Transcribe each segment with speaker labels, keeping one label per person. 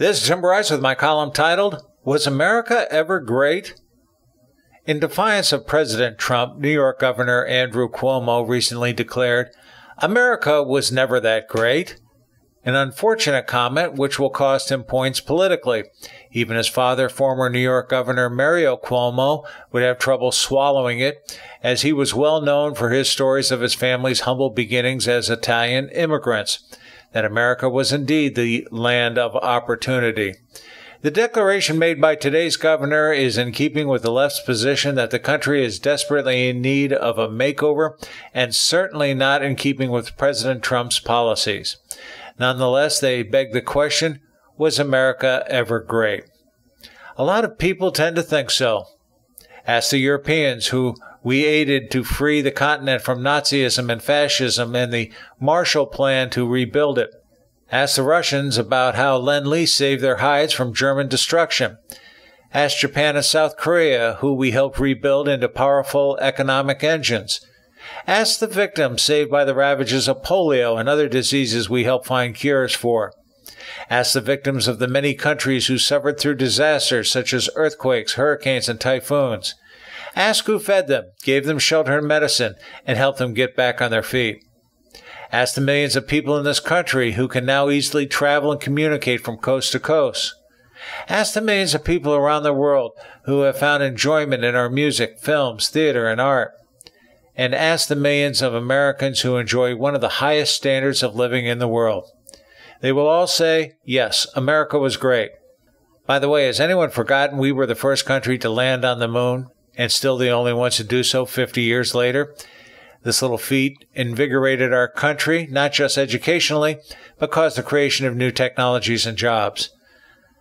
Speaker 1: This is Tim Bryce with my column titled, Was America Ever Great? In defiance of President Trump, New York Governor Andrew Cuomo recently declared, America was never that great. An unfortunate comment which will cost him points politically. Even his father, former New York Governor Mario Cuomo, would have trouble swallowing it, as he was well known for his stories of his family's humble beginnings as Italian immigrants that America was indeed the land of opportunity. The declaration made by today's governor is in keeping with the left's position that the country is desperately in need of a makeover and certainly not in keeping with President Trump's policies. Nonetheless, they beg the question was America ever great? A lot of people tend to think so. Ask the Europeans who we aided to free the continent from Nazism and fascism and the Marshall Plan to rebuild it. Ask the Russians about how Lease saved their hides from German destruction. Ask Japan and South Korea, who we helped rebuild into powerful economic engines. Ask the victims saved by the ravages of polio and other diseases we helped find cures for. Ask the victims of the many countries who suffered through disasters such as earthquakes, hurricanes, and typhoons. Ask who fed them, gave them shelter and medicine, and helped them get back on their feet. Ask the millions of people in this country who can now easily travel and communicate from coast to coast. Ask the millions of people around the world who have found enjoyment in our music, films, theater, and art. And ask the millions of Americans who enjoy one of the highest standards of living in the world. They will all say, yes, America was great. By the way, has anyone forgotten we were the first country to land on the moon? And still the only ones to do so 50 years later. This little feat invigorated our country, not just educationally, but caused the creation of new technologies and jobs.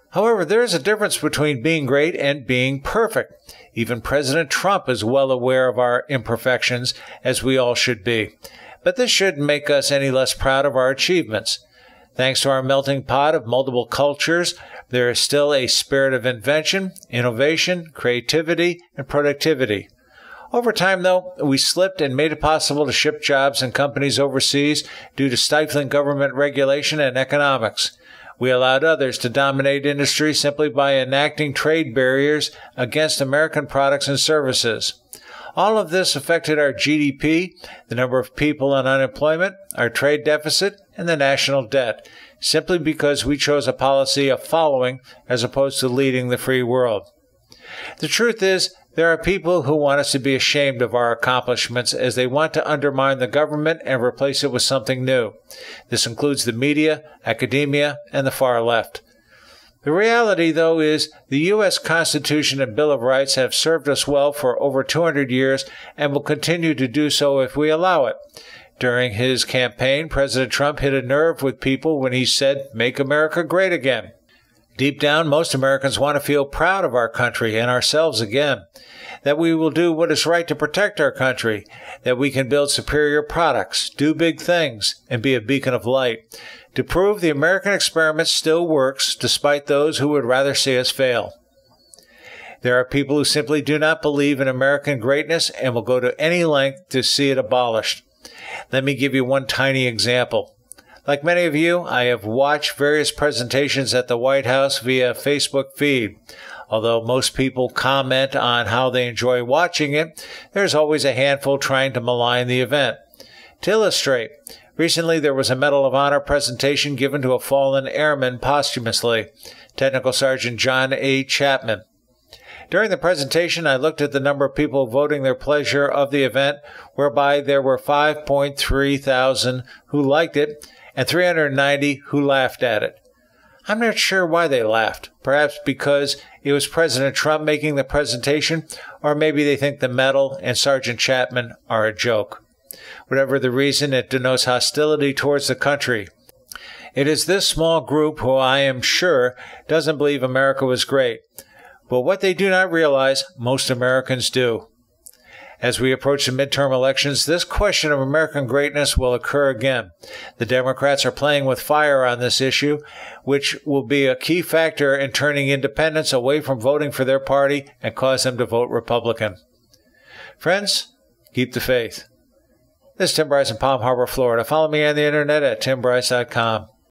Speaker 1: However, there is a difference between being great and being perfect. Even President Trump is well aware of our imperfections, as we all should be. But this shouldn't make us any less proud of our achievements. Thanks to our melting pot of multiple cultures, there is still a spirit of invention, innovation, creativity, and productivity. Over time, though, we slipped and made it possible to ship jobs and companies overseas due to stifling government regulation and economics. We allowed others to dominate industry simply by enacting trade barriers against American products and services. All of this affected our GDP, the number of people on unemployment, our trade deficit, and the national debt, simply because we chose a policy of following as opposed to leading the free world. The truth is, there are people who want us to be ashamed of our accomplishments as they want to undermine the government and replace it with something new. This includes the media, academia, and the far left. The reality, though, is the U.S. Constitution and Bill of Rights have served us well for over 200 years and will continue to do so if we allow it. During his campaign, President Trump hit a nerve with people when he said, Make America Great Again. Deep down, most Americans want to feel proud of our country and ourselves again. That we will do what is right to protect our country. That we can build superior products, do big things, and be a beacon of light to prove the American experiment still works despite those who would rather see us fail. There are people who simply do not believe in American greatness and will go to any length to see it abolished. Let me give you one tiny example. Like many of you, I have watched various presentations at the White House via Facebook feed. Although most people comment on how they enjoy watching it, there's always a handful trying to malign the event. To illustrate, Recently, there was a Medal of Honor presentation given to a fallen airman posthumously, Technical Sergeant John A. Chapman. During the presentation, I looked at the number of people voting their pleasure of the event, whereby there were 5.3 thousand who liked it and 390 who laughed at it. I'm not sure why they laughed. Perhaps because it was President Trump making the presentation, or maybe they think the medal and Sergeant Chapman are a joke. Whatever the reason, it denotes hostility towards the country. It is this small group who I am sure doesn't believe America was great. But what they do not realize, most Americans do. As we approach the midterm elections, this question of American greatness will occur again. The Democrats are playing with fire on this issue, which will be a key factor in turning independents away from voting for their party and cause them to vote Republican. Friends, keep the faith. This is Tim Bryce in Palm Harbor, Florida. Follow me on the internet at timbryce.com.